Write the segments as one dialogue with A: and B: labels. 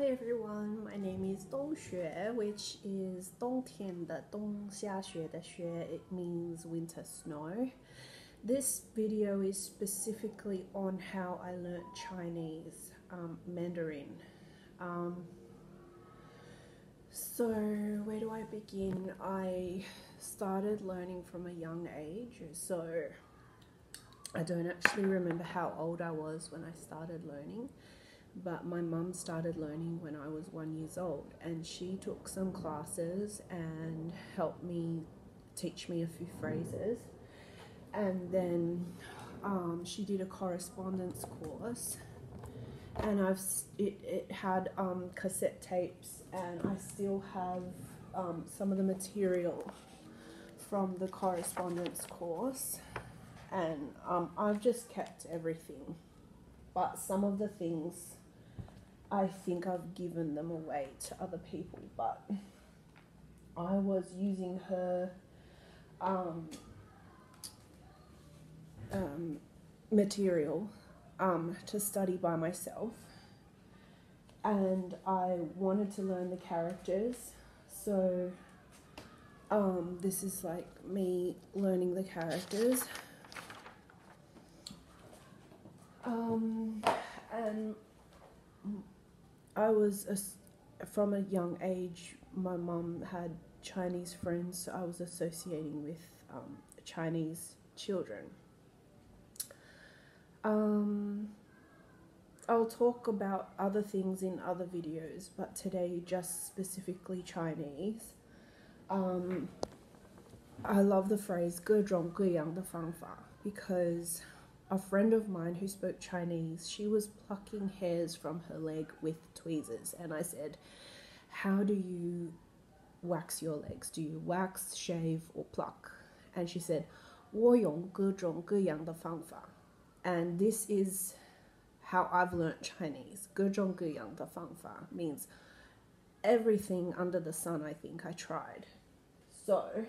A: Hi everyone, my name is Dong Xue, which is Dong Tian the Dong Xia Xue the Xue. It means winter snow. This video is specifically on how I learnt Chinese um, Mandarin. Um, so where do I begin? I started learning from a young age, so I don't actually remember how old I was when I started learning but my mum started learning when I was one years old, and she took some classes and helped me teach me a few phrases, and then um, she did a correspondence course, and I've it, it had um, cassette tapes, and I still have um, some of the material from the correspondence course, and um, I've just kept everything, but some of the things I think I've given them away to other people, but I was using her um, um, material um, to study by myself, and I wanted to learn the characters, so um, this is like me learning the characters. Um, and I was a, from a young age. My mum had Chinese friends, so I was associating with um, Chinese children. Um, I'll talk about other things in other videos, but today just specifically Chinese. Um, I love the phrase 各种各样的方法 because a friend of mine who spoke Chinese, she was plucking hairs from her leg with tweezers. And I said, How do you wax your legs? Do you wax, shave, or pluck? And she said, 我用各种各样的方法. And this is how I've learnt Chinese. 各种各样的方法 means everything under the sun, I think I tried. So,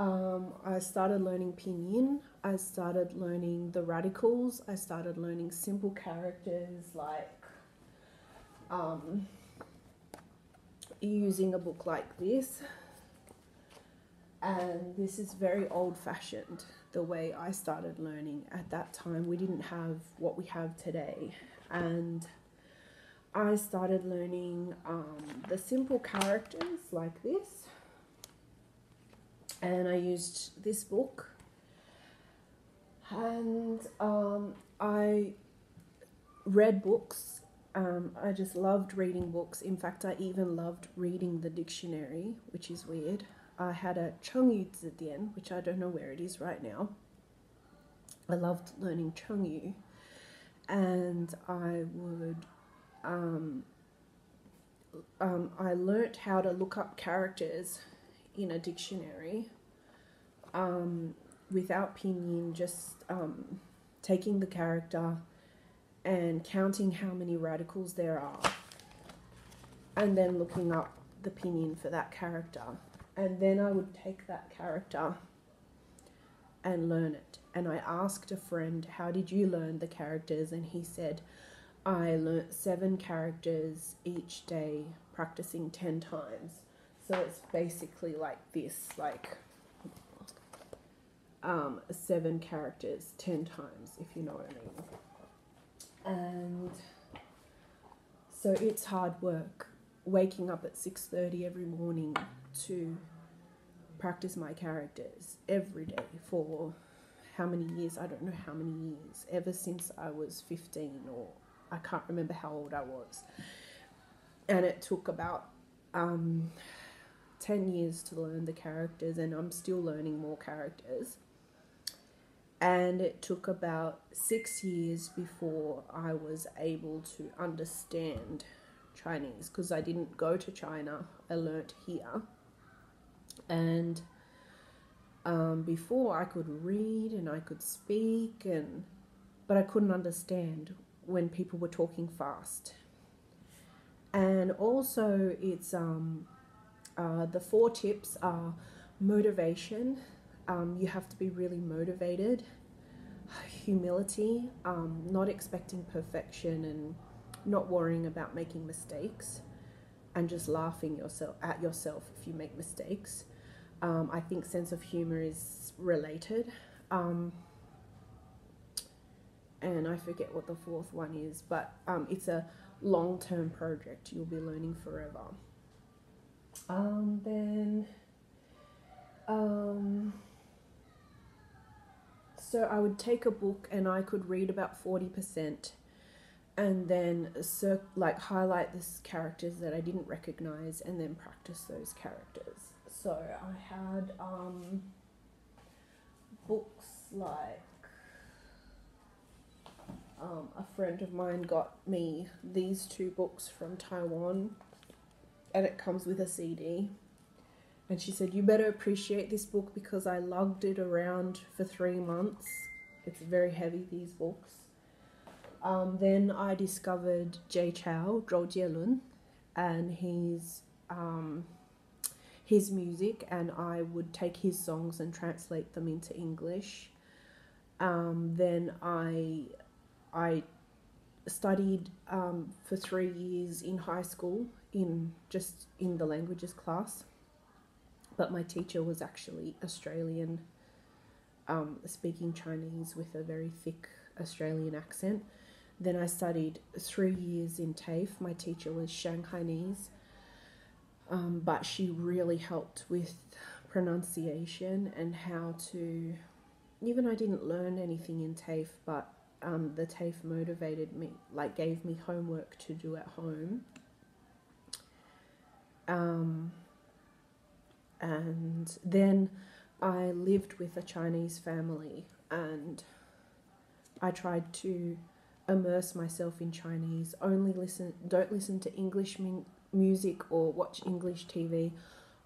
A: um, I started learning pinyin. I started learning the radicals. I started learning simple characters like um, using a book like this. And this is very old fashioned, the way I started learning. At that time, we didn't have what we have today. And I started learning um, the simple characters like this and I used this book and um, I read books. Um, I just loved reading books. In fact, I even loved reading the dictionary, which is weird. I had a Chengyu Zidian, which I don't know where it is right now. I loved learning Chengyu, and I would. Um, um, I learnt how to look up characters in a dictionary um, without pinyin, just um, taking the character and counting how many radicals there are, and then looking up the pinyin for that character. And then I would take that character and learn it. And I asked a friend, How did you learn the characters? And he said, I learnt seven characters each day, practicing 10 times. So it's basically like this, like um, seven characters 10 times, if you know what I mean. And so it's hard work waking up at 6.30 every morning to practice my characters every day for how many years, I don't know how many years, ever since I was 15 or I can't remember how old I was. And it took about um, 10 years to learn the characters, and I'm still learning more characters. And it took about six years before I was able to understand Chinese because I didn't go to China, I learnt here. And um, before I could read and I could speak, and but I couldn't understand when people were talking fast. And also, it's um, uh, the four tips are motivation. Um, you have to be really motivated. Humility, um, not expecting perfection and not worrying about making mistakes and just laughing yourself at yourself if you make mistakes. Um, I think sense of humor is related. Um, and I forget what the fourth one is, but um, it's a long term project. You'll be learning forever. Um, then, um, so I would take a book and I could read about 40% and then cir- like highlight the characters that I didn't recognize and then practice those characters. So I had um, books like um, a friend of mine got me these two books from Taiwan, and it comes with a CD. And she said, You better appreciate this book because I lugged it around for three months. It's very heavy, these books. Um, then I discovered Jay Chou, Zhou Jielun, and his, um, his music, and I would take his songs and translate them into English. Um, then I I studied um, for three years in high school in just in the languages class, but my teacher was actually Australian, um, speaking Chinese with a very thick Australian accent. Then I studied three years in TAFE. My teacher was Shanghainese, um, but she really helped with pronunciation and how to. Even I didn't learn anything in TAFE, but um, the TAFE motivated me, like gave me homework to do at home. Um, and then I lived with a Chinese family and I tried to immerse myself in Chinese, only listen, don't listen to English mu- music or watch English TV,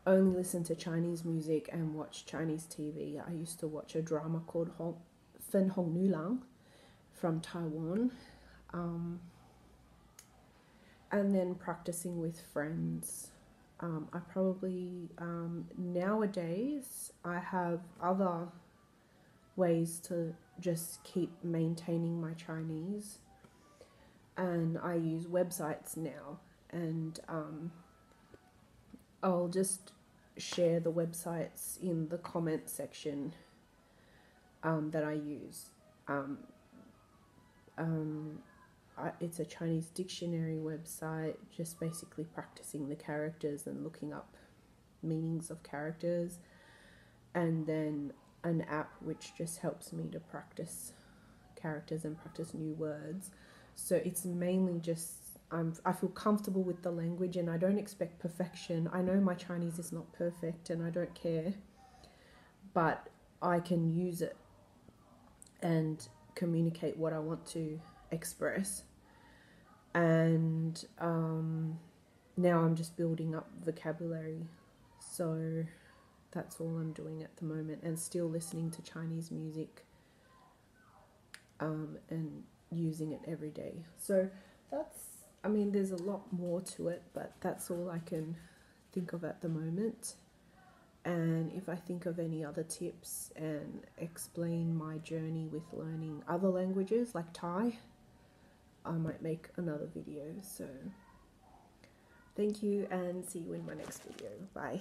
A: only listen to Chinese music and watch Chinese TV. I used to watch a drama called Hong, Fen Hong Nu Lang from Taiwan. Um, and then practicing with friends. Um, I probably um, nowadays I have other ways to just keep maintaining my Chinese, and I use websites now, and um, I'll just share the websites in the comment section um, that I use. It's a Chinese dictionary website, just basically practicing the characters and looking up meanings of characters, and then an app which just helps me to practice characters and practice new words. So it's mainly just I'm I feel comfortable with the language and I don't expect perfection. I know my Chinese is not perfect and I don't care, but I can use it and communicate what I want to express. And um, now I'm just building up vocabulary. So that's all I'm doing at the moment, and still listening to Chinese music um, and using it every day. So that's, I mean, there's a lot more to it, but that's all I can think of at the moment and if I think of any other tips and explain my journey with learning other languages like Thai, I might make another video. So, thank you and see you in my next video. Bye.